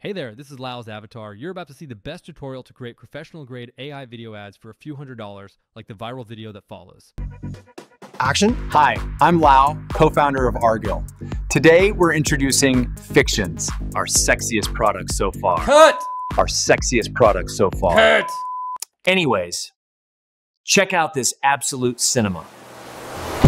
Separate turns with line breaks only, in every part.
Hey there, this is Lao's Avatar. You're about to see the best tutorial to create professional grade AI video ads for a few hundred dollars, like the viral video that follows.
Action.
Hi, I'm Lau, co-founder of Argil. Today we're introducing Fictions, our sexiest product so far.
Cut!
Our sexiest product so far.
Cut!
Anyways, check out this absolute cinema.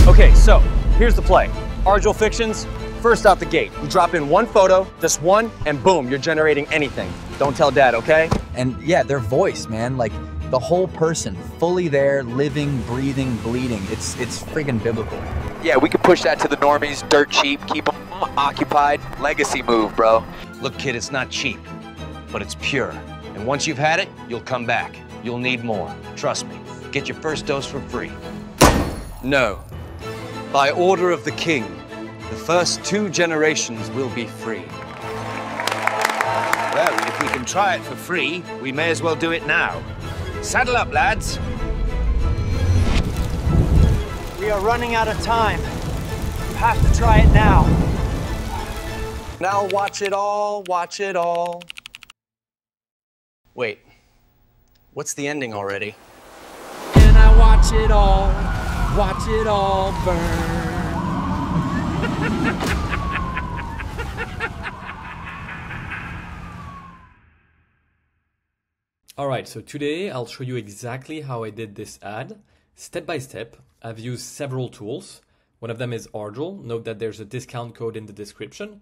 Okay, so here's the play. Argil Fictions, first out the gate. You drop in one photo, just one, and boom, you're generating anything. Don't tell dad, okay?
And yeah, their voice, man, like the whole person, fully there, living, breathing, bleeding. It's it's friggin' biblical.
Yeah, we could push that to the normies, dirt cheap, keep them occupied. Legacy move, bro.
Look, kid, it's not cheap, but it's pure. And once you've had it, you'll come back. You'll need more. Trust me. Get your first dose for free. No. By order of the king, the first two generations will be free. Well, if we can try it for free, we may as well do it now. Saddle up, lads.
We are running out of time. You have to try it now.
Now watch it all, watch it all. Wait, what's the ending already?
And I watch it all, watch it all burn.
Alright, so today I'll show you exactly how I did this ad. Step by step, I've used several tools. One of them is Argil. Note that there's a discount code in the description.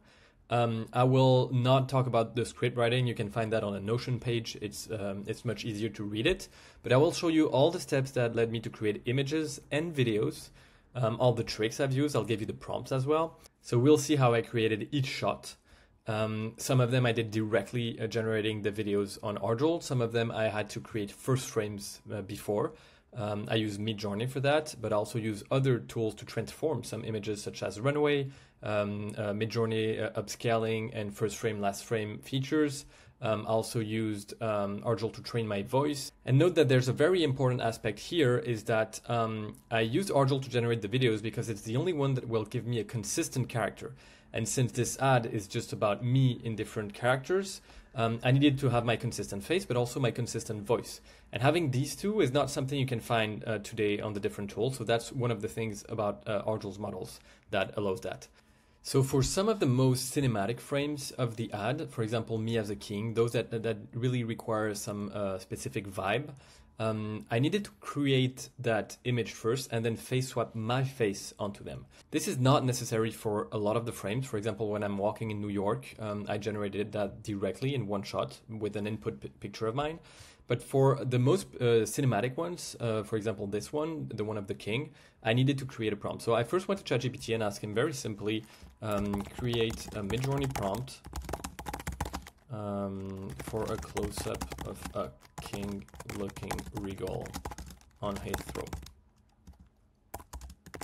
Um, I will not talk about the script writing. You can find that on a Notion page. It's um, it's much easier to read it. But I will show you all the steps that led me to create images and videos. Um, all the tricks I've used. I'll give you the prompts as well. So we'll see how I created each shot. Um, some of them I did directly uh, generating the videos on Argil. Some of them I had to create first frames uh, before. Um, I use Midjourney for that, but I also use other tools to transform some images such as Runway, um, uh, Midjourney uh, upscaling, and first frame, last frame features. Um, I also used um, to train my voice. And note that there's a very important aspect here is that um, I used Argil to generate the videos because it's the only one that will give me a consistent character. And since this ad is just about me in different characters, um, I needed to have my consistent face, but also my consistent voice. And having these two is not something you can find uh, today on the different tools. So that's one of the things about uh, models that allows that. So for some of the most cinematic frames of the ad, for example, me as a king, those that that really require some uh, specific vibe, um, I needed to create that image first and then face swap my face onto them. This is not necessary for a lot of the frames. For example, when I'm walking in New York, um, I generated that directly in one shot with an input picture of mine. But for the most uh, cinematic ones, uh, for example, this one, the one of the king, I needed to create a prompt. So I first went to ChatGPT and asked him very simply, um, create a Midjourney prompt um, for a close-up of a king looking regal on his throne.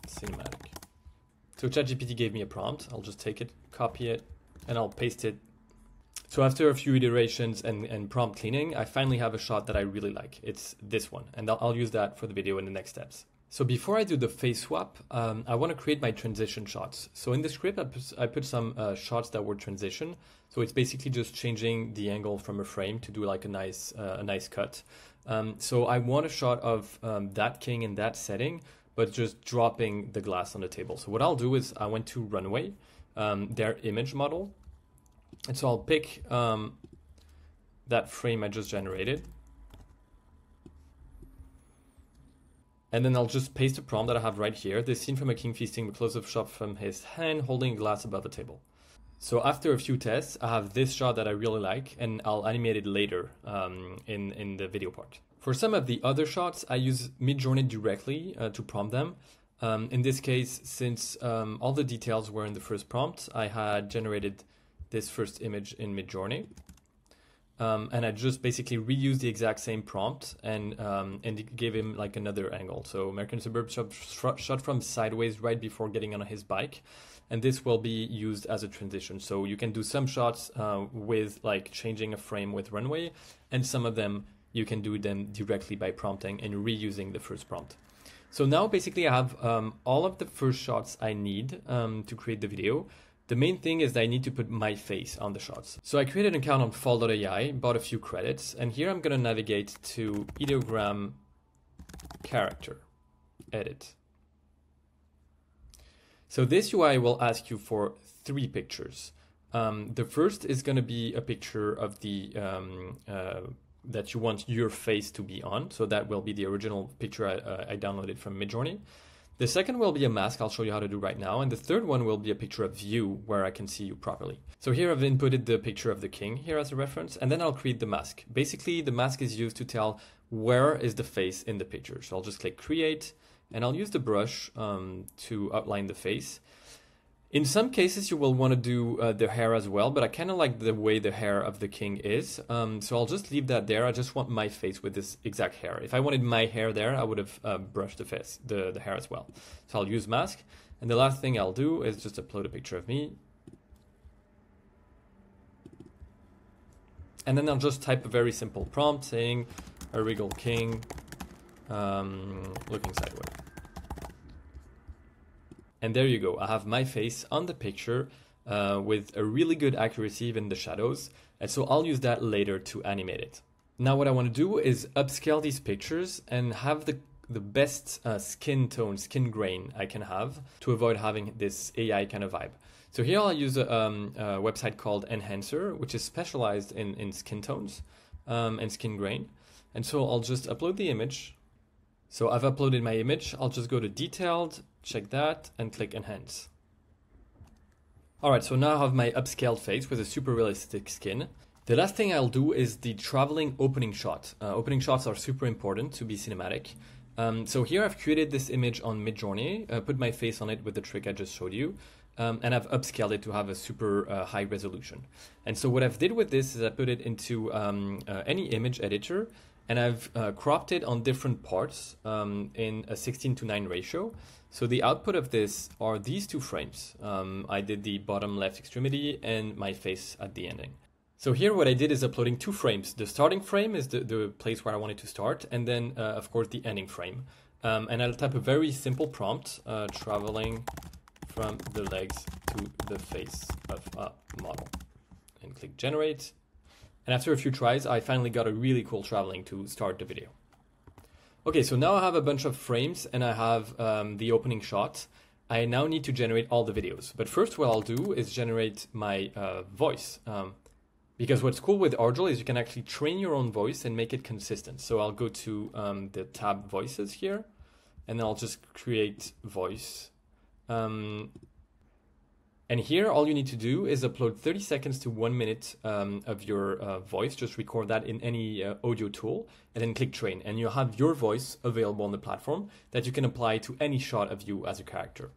Cinematic. So ChatGPT gave me a prompt. I'll just take it, copy it, and I'll paste it. So after a few iterations and, and prompt cleaning, I finally have a shot that I really like. It's this one, and I'll, I'll use that for the video in the next steps. So before I do the face swap, um, I want to create my transition shots. So in the script, I put, I put some uh, shots that were transition. So it's basically just changing the angle from a frame to do like a nice uh, a nice cut. Um, so I want a shot of um, that king in that setting, but just dropping the glass on the table. So what I'll do is I went to Runway, um, their image model, and so I'll pick um, that frame I just generated. And then I'll just paste a prompt that I have right here. This scene from a king feasting, with close-up shot from his hand holding a glass above the table. So after a few tests, I have this shot that I really like, and I'll animate it later um, in, in the video part. For some of the other shots, I use Midjourney directly uh, to prompt them. Um, in this case, since um, all the details were in the first prompt, I had generated this first image in Midjourney. Um, and I just basically reused the exact same prompt and um, and gave him like another angle. So American Suburb shot, shot from sideways right before getting on his bike, and this will be used as a transition. So you can do some shots uh, with like changing a frame with runway, and some of them you can do them directly by prompting and reusing the first prompt. So now basically I have um, all of the first shots I need um, to create the video. The main thing is that I need to put my face on the shots. So I created an account on fal.ai, bought a few credits, and here I'm gonna navigate to ideogram character, edit. So this UI will ask you for three pictures. Um, the first is going to be a picture of the um, uh, that you want your face to be on. So that will be the original picture I, uh, I, downloaded from Midjourney. The second will be a mask I'll show you how to do right now. And the third one will be a picture of you where I can see you properly. So here I've inputted the picture of the king here as a reference, and then I'll create the mask. Basically, the mask is used to tell where is the face in the picture. So I'll just click create, and I'll use the brush um, to outline the face. In some cases, you will want to do uh, the hair as well, but I kind of like the way the hair of the king is. Um, so I'll just leave that there. I just want my face with this exact hair. If I wanted my hair there, I would have uh, brushed the face, the, the hair as well. So I'll use mask. And the last thing I'll do is just upload a picture of me. And then I'll just type a very simple prompt saying a regal king um, looking sideways. And there you go. I have my face on the picture uh, with a really good accuracy even the shadows. And so I'll use that later to animate it. Now what I want to do is upscale these pictures and have the, the best uh, skin tone, skin grain I can have to avoid having this AI kind of vibe. So here I'll use a, um, a website called Enhancor, which is specialized in, in skin tones um, and skin grain. And so I'll just upload the image. So I've uploaded my image. I'll just go to detailed check that and click enhance. Alright, so now I have my upscaled face with a super realistic skin. The last thing I'll do is the traveling opening shot. Uh, opening shots are super important to be cinematic. Um, so here I've created this image on Midjourney, uh, put my face on it with the trick I just showed you, um, and I've upscaled it to have a super uh, high resolution. And so what I've did with this is I put it into um, uh, any image editor, and I've uh, cropped it on different parts um, in a 16 to 9 ratio. So the output of this are these two frames. Um, I did the bottom left extremity and my face at the ending. So here what I did is uploading two frames. The starting frame is the, the place where I wanted to start, and then uh, of course the ending frame. Um, and I'll type a very simple prompt, uh, traveling from the legs to the face of a model. And click generate. And after a few tries, I finally got a really cool traveling to start the video. Okay, so now I have a bunch of frames and I have um, the opening shot. I now need to generate all the videos. But first what I'll do is generate my uh, voice. Um, because what's cool with Argil is you can actually train your own voice and make it consistent. So I'll go to um, the tab voices here and I'll just create voice. Um, and here, all you need to do is upload 30 seconds to one minute um, of your uh, voice. Just record that in any uh, audio tool and then click train. And you'll have your voice available on the platform that you can apply to any shot of you as a character.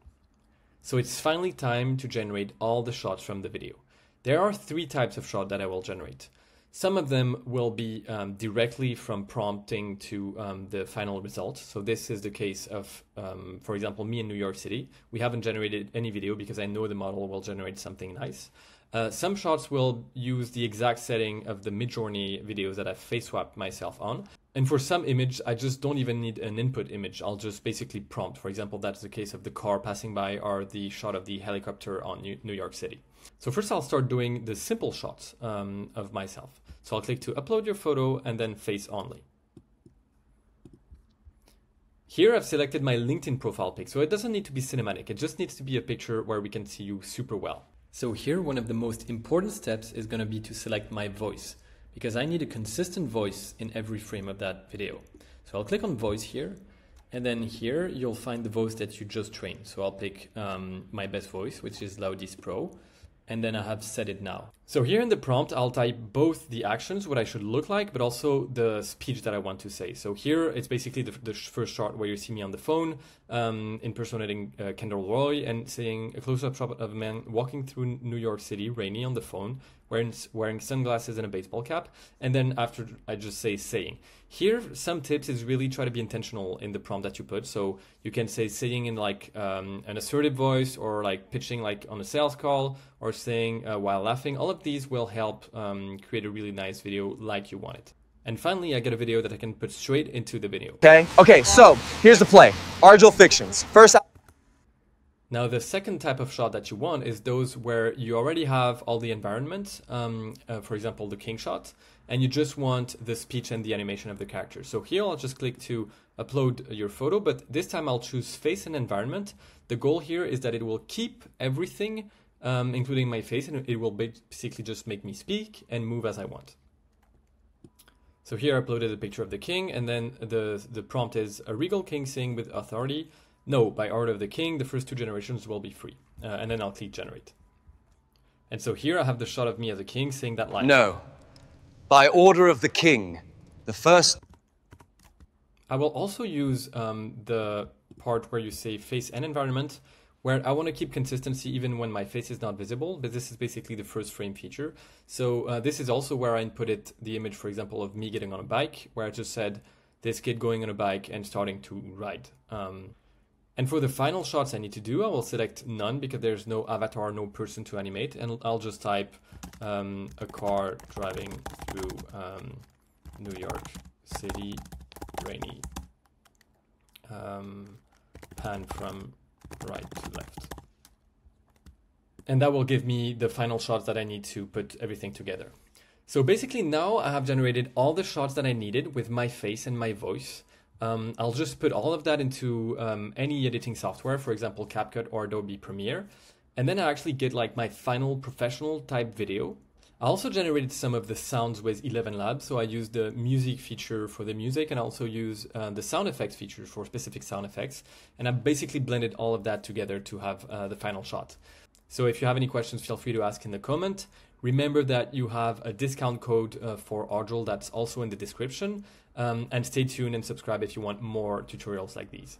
So it's finally time to generate all the shots from the video. There are three types of shot that I will generate. Some of them will be um, directly from prompting to um, the final result. So this is the case of, um, for example, me in New York City. We haven't generated any video because I know the model will generate something nice. Uh, some shots will use the exact setting of the Midjourney videos that I've face swapped myself on. And for some image, I just don't even need an input image. I'll just basically prompt. For example, that's the case of the car passing by or the shot of the helicopter on New York City. So first I'll start doing the simple shots um, of myself. So I'll click to upload your photo and then face only. Here I've selected my LinkedIn profile pic, so it doesn't need to be cinematic. It just needs to be a picture where we can see you super well. So here one of the most important steps is going to be to select my voice because I need a consistent voice in every frame of that video. So I'll click on voice here and then here you'll find the voice that you just trained. So I'll pick um, my best voice, which is Laodis Pro and then I have set it now. So here in the prompt, I'll type both the actions, what I should look like, but also the speech that I want to say. So here it's basically the, the first shot where you see me on the phone, um, impersonating uh, Kendall Roy and saying a close-up shot of a man walking through New York City, rainy on the phone, wearing, wearing sunglasses and a baseball cap. And then after I just say saying. Here, some tips is really try to be intentional in the prompt that you put. So you can say saying in like um, an assertive voice or like pitching like on a sales call or saying uh, while laughing. All of these will help um, create a really nice video like you want it. And finally, I get a video that I can put straight into the video.
Okay, okay, so here's the play. Argil Fictions. First
Now, the second type of shot that you want is those where you already have all the environment, um, uh, for example, the king shot, and you just want the speech and the animation of the character. So here I'll just click to upload your photo, but this time I'll choose face and environment. The goal here is that it will keep everything, um, including my face, and it will basically just make me speak and move as I want. So here I uploaded a picture of the king, and then the, the prompt is a regal king saying with authority, no, by order of the king, the first two generations will be free. Uh, and then I'll click generate. And so here I have the shot of me as a king saying that line.
No. By order of the king, the first.
I will also use um, the part where you say face and environment, where I want to keep consistency even when my face is not visible, but this is basically the first frame feature. So uh, this is also where I inputted the image, for example, of me getting on a bike, where I just said this kid going on a bike and starting to ride. Um, and for the final shots I need to do, I will select none because there's no avatar, no person to animate. And I'll just type um, a car driving through um, New York City, rainy. Um, pan from right to left. And that will give me the final shots that I need to put everything together. So basically now I have generated all the shots that I needed with my face and my voice. Um, I'll just put all of that into um, any editing software, for example, CapCut or Adobe Premiere. And then I actually get like my final professional type video. I also generated some of the sounds with Eleven Labs. So I use the music feature for the music and also use uh, the sound effects feature for specific sound effects. And I basically blended all of that together to have uh, the final shot. So if you have any questions, feel free to ask in the comment. Remember that you have a discount code uh, for Argil that's also in the description. Um, and stay tuned and subscribe if you want more tutorials like these.